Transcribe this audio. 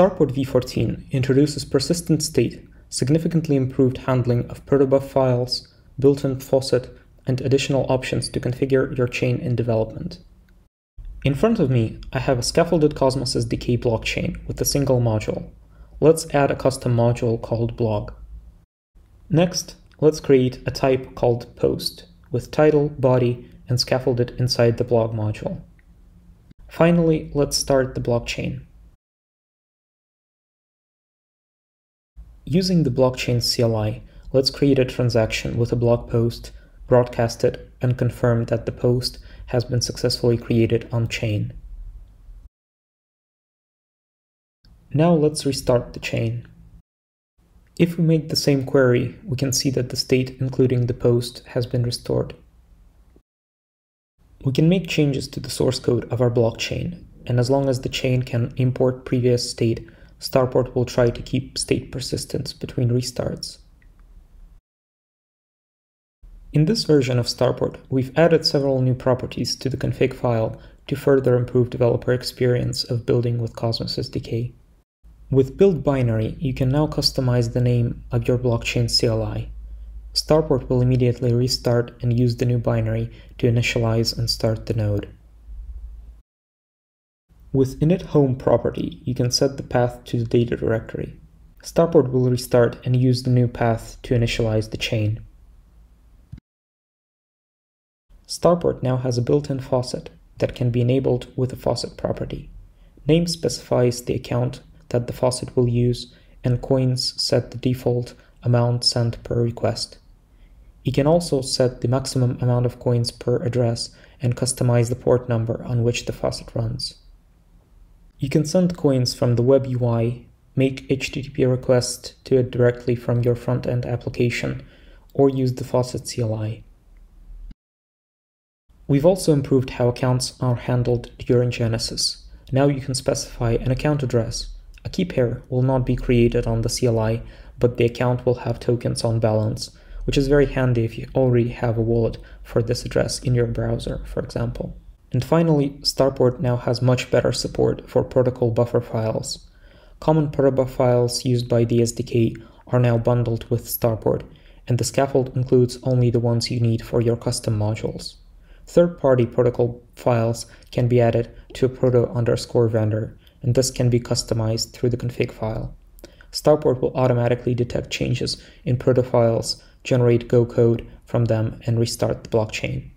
Starport v14 introduces persistent state, significantly improved handling of protobuf files, built-in faucet, and additional options to configure your chain in development. In front of me, I have a scaffolded Cosmos SDK blockchain with a single module. Let's add a custom module called blog. Next, let's create a type called post with title, body, and scaffolded inside the blog module. Finally, let's start the blockchain. Using the blockchain CLI, let's create a transaction with a blog post, broadcast it, and confirm that the post has been successfully created on chain. Now let's restart the chain. If we make the same query, we can see that the state including the post has been restored. We can make changes to the source code of our blockchain, and as long as the chain can import previous state, Starport will try to keep state persistence between restarts. In this version of Starport, we've added several new properties to the config file to further improve developer experience of building with Cosmos SDK. With build binary, you can now customize the name of your blockchain CLI. Starport will immediately restart and use the new binary to initialize and start the node. With init home property, you can set the path to the data directory. Starport will restart and use the new path to initialize the chain. Starport now has a built-in faucet that can be enabled with a faucet property. Name specifies the account that the faucet will use, and coins set the default amount sent per request. You can also set the maximum amount of coins per address and customize the port number on which the faucet runs. You can send coins from the web UI, make HTTP requests to it directly from your front-end application, or use the Faucet CLI. We've also improved how accounts are handled during Genesis. Now you can specify an account address. A key pair will not be created on the CLI, but the account will have tokens on balance, which is very handy if you already have a wallet for this address in your browser, for example. And finally, Starport now has much better support for protocol buffer files. Common protobuf files used by the SDK are now bundled with Starport, and the scaffold includes only the ones you need for your custom modules. Third-party protocol files can be added to a proto underscore vendor, and this can be customized through the config file. Starport will automatically detect changes in proto files, generate Go code from them, and restart the blockchain.